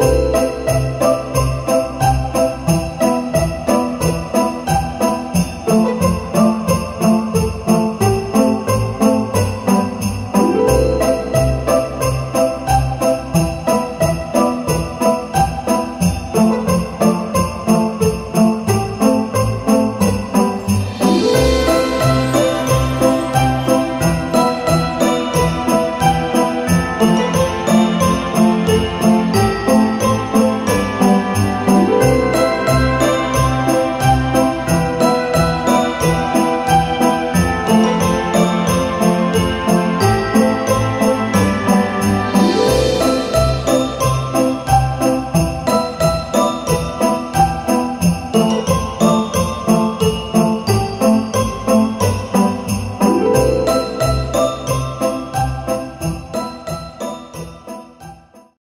Música